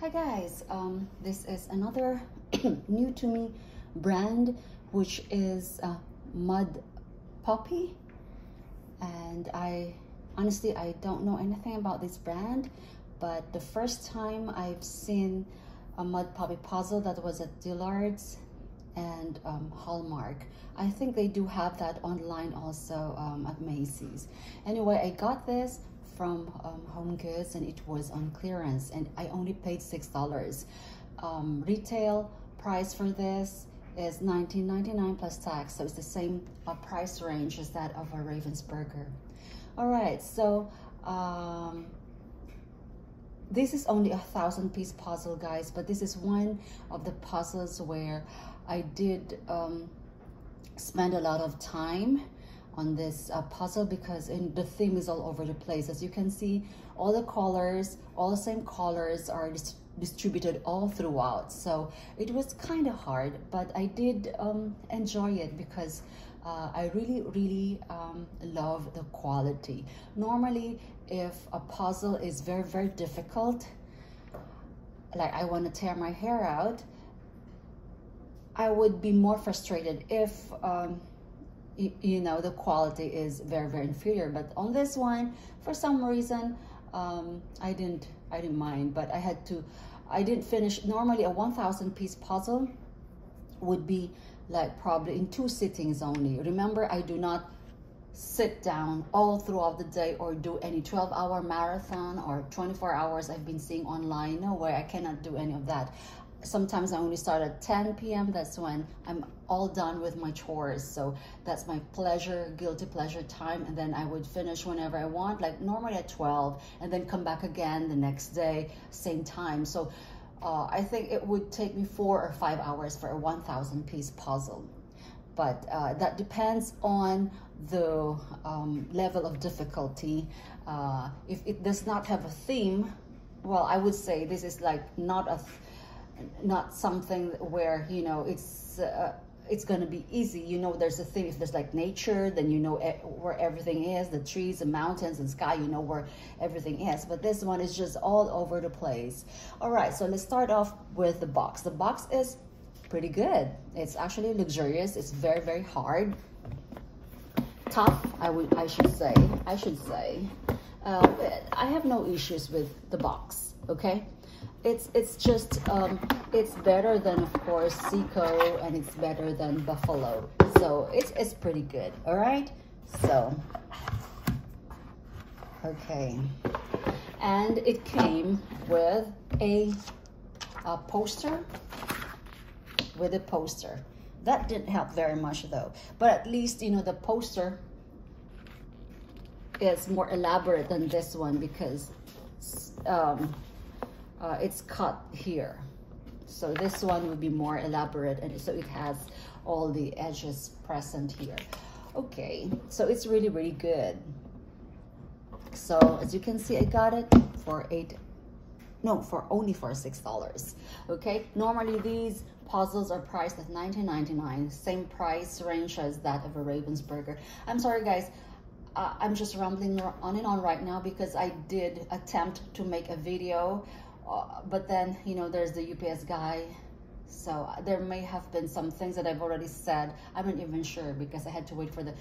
Hi guys, um, this is another new to me brand which is uh, Mud Poppy and I honestly I don't know anything about this brand but the first time I've seen a Mudpuppy puzzle that was at Dillard's and um, Hallmark. I think they do have that online also um, at Macy's. Anyway, I got this from um, Home Goods and it was on clearance and I only paid $6. Um, retail price for this is $19.99 plus tax, so it's the same uh, price range as that of a Ravensburger. All right, so um, this is only a thousand piece puzzle, guys, but this is one of the puzzles where I did um, spend a lot of time on this uh, puzzle because in, the theme is all over the place. As you can see, all the colors, all the same colors are dis distributed all throughout. So it was kind of hard, but I did um, enjoy it because uh, I really, really um, love the quality. Normally, if a puzzle is very, very difficult, like I want to tear my hair out, I would be more frustrated if um, you, know the quality is very very inferior. But on this one for some reason um, I didn't I didn't mind. But I had to I didn't finish normally a 1000 piece puzzle would be like probably in two sittings only. Remember I do not sit down all throughout the day or do any 12 hour marathon or 24 hours I've been seeing online. No way I cannot do any of that sometimes I only start at 10 p.m. That's when I'm all done with my chores. So that's my pleasure, guilty pleasure time. And then I would finish whenever I want, like normally at 12, and then come back again the next day, same time. So uh, I think it would take me four or five hours for a 1,000 piece puzzle. But uh, that depends on the um, level of difficulty. Uh, if it does not have a theme, well, I would say this is like not a not something where you know it's uh, it's going to be easy. You know there's a thing if there's like nature then you know where everything is the trees the mountains and sky you know where everything is. But this one is just all over the place. All right so let's start off with the box. The box is pretty good. It's actually luxurious. It's very very hard. Tough i would i should say. I should say. Uh, i have no issues with the box okay it's it's just um, it's better than of course Ceaco and it's better than Buffalo. So it's it's pretty good all right so okay. And it came with a, a poster with a poster. That didn't help very much though. But at least you know the poster is more elaborate than this one because um, uh, it's cut here. So this one would be more elaborate and so it has all the edges present here. Okay, so it's really, really good. So as you can see, I got it for eight, no, for only for $6, okay? Normally these puzzles are priced at $19.99, same price range as that of a Ravensburger. I'm sorry guys, uh, I'm just rambling on and on right now because I did attempt to make a video uh, but then you know there's the UPS guy. So there may have been some things that I've already said. I'm not even sure because I had to wait for the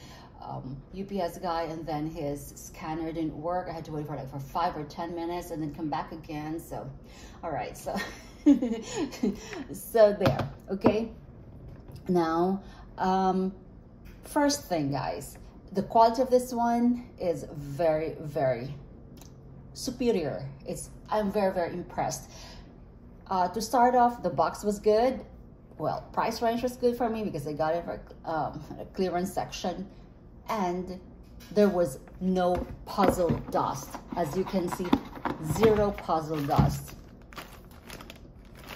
um, UPS guy and then his scanner didn't work. I had to wait for like for five or ten minutes and then come back again. So all right. So so there. Okay? Now um, first thing guys the quality of this one is very very superior. It's I'm very, very impressed. Uh, to start off, the box was good. Well, price range was good for me because I got it for um, a clearance section. And there was no puzzle dust. As you can see, zero puzzle dust.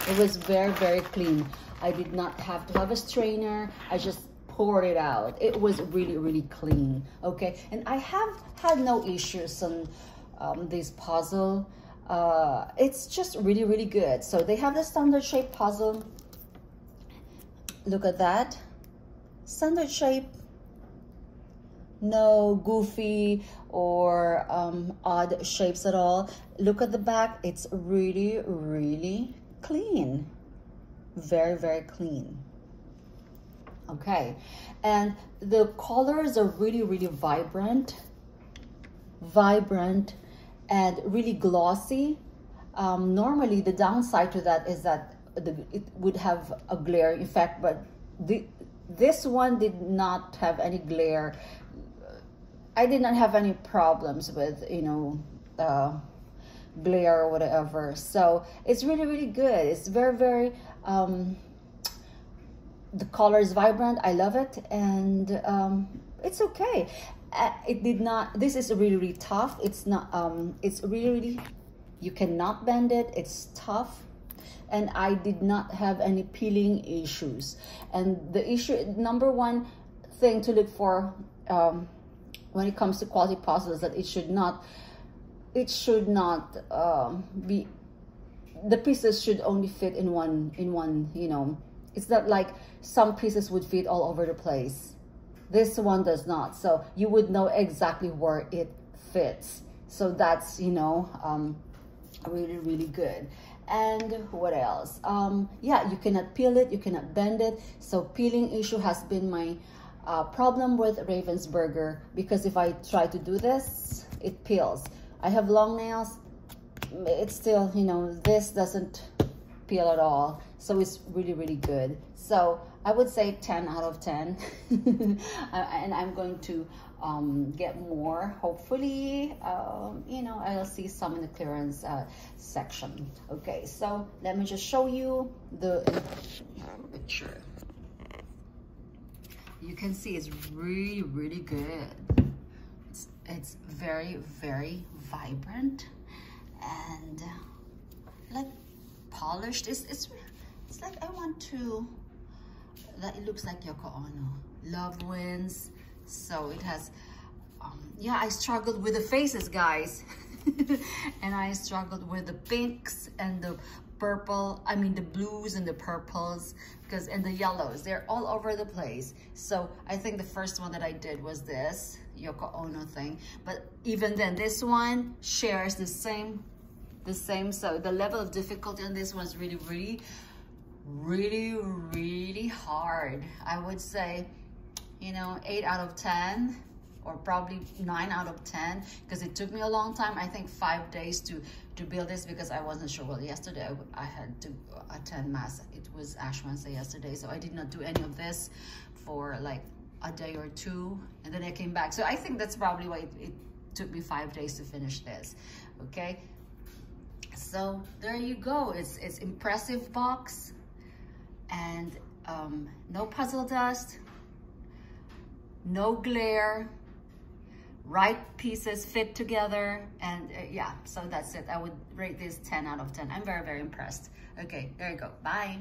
It was very, very clean. I did not have to have a strainer. I just poured it out. It was really, really clean, okay? And I have had no issues on um, this puzzle. Uh, it's just really, really good. So they have the standard shape puzzle. Look at that. Standard shape. no goofy or um, odd shapes at all. Look at the back. It's really, really clean. Very, very clean. Okay. And the colors are really, really vibrant. Vibrant and really glossy. Um, normally, the downside to that is that the, it would have a glare effect, but the, this one did not have any glare I did not have any problems with, you know, uh, glare or whatever. So it's really, really good. It's very, very, um, the color is vibrant. I love it. And um, it's okay. Uh, it did not, this is really, really tough. It's not, um, it's really, really, you cannot bend it. It's tough and I did not have any peeling issues. And the issue, number one thing to look for um, when it comes to quality puzzles that it should not it should not um, be the pieces should only fit in one in one you know it's not like some pieces would fit all over the place this one does not. So you would know exactly where it fits. So that's you know um, really really good. And what else? Um, yeah you cannot peel it you cannot bend it. So peeling issue has been my uh, problem with Ravensburger because if I try to do this, it peels. I have long nails. It's still, you know, this doesn't peel at all. So it's really, really good. So I would say 10 out of 10. and I'm going to um, get more. Hopefully, um, you know, I'll see some in the clearance uh, section. Okay, so let me just show you the picture you can see it's really, really good. It's, it's very, very vibrant and like polished. It's, it's, it's like I want to, that it looks like Yoko Ono. Love wins. So it has, um, yeah, I struggled with the faces, guys. and I struggled with the pinks and the purple, I mean the blues and the purples because and the yellows, they're all over the place. So I think the first one that I did was this Yoko Ono thing. But even then, this one shares the same, the same. So the level of difficulty on this one is really, really, really, really hard. I would say, you know, eight out of 10 or probably nine out of 10 because it took me a long time. I think five days to, to build this because I wasn't sure. Well, yesterday I, I had to attend mass. It was Ash Wednesday yesterday. So I did not do any of this for like a day or two. And then I came back. So I think that's probably why it, it took me five days to finish this. Okay. So there you go. It's, it's impressive box and um, no puzzle dust, no glare, right pieces fit together and uh, yeah so that's it. I would rate this 10 out of 10 i'm very very impressed. Okay there you go. Bye